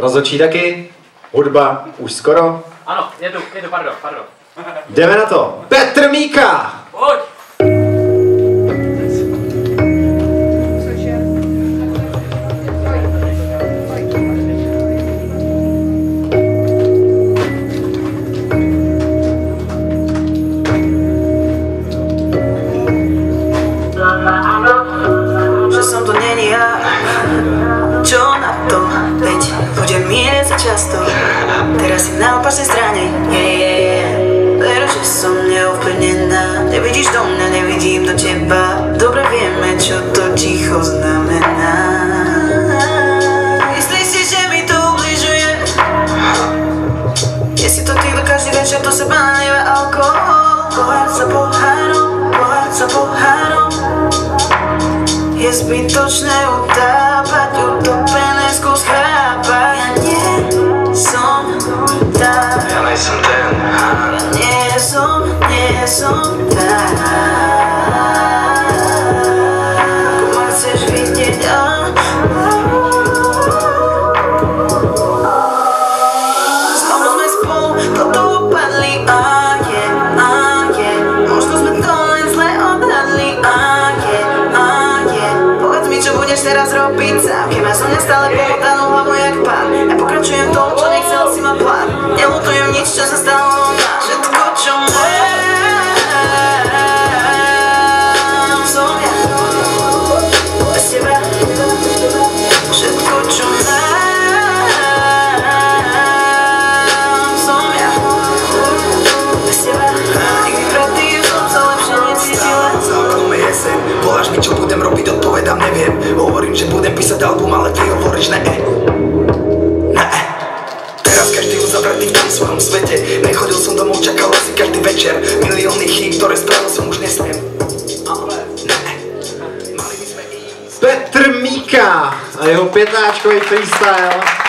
Rozhodčí taky, hudba už skoro. Ano, jedu, jedu, pardon, pardon. Jdeme na to. Petr Míka! Mieria sa často. Teraz si na opačnej strane, yeah, yeah, yeah Veru, že som neovplyvnená Nevidíš do mňa, nevidím do teba. Dobre vieme, čo to ticho znamená. Myslíš si, že mi to ubližuje? Je si to týchto každý večer do seba nalieva alkohol Pohár za pohárom, pohár za pohárom. Je zbytočné utápať, utopené teraz robiť sám Kým ja som nestále pomotanú hlavu jak pán. Ja pokračujem album, ale ty hovoríš ne. Ne. Teraz každý uzavretý v tom svojom svete. Nechodil som domov, čakal si každý večer. Milióny chýb, ktoré spravil som už nesmiem. Ale ne. Mali by sme ísť Petr Míka a jeho pětnáčkový freestyle.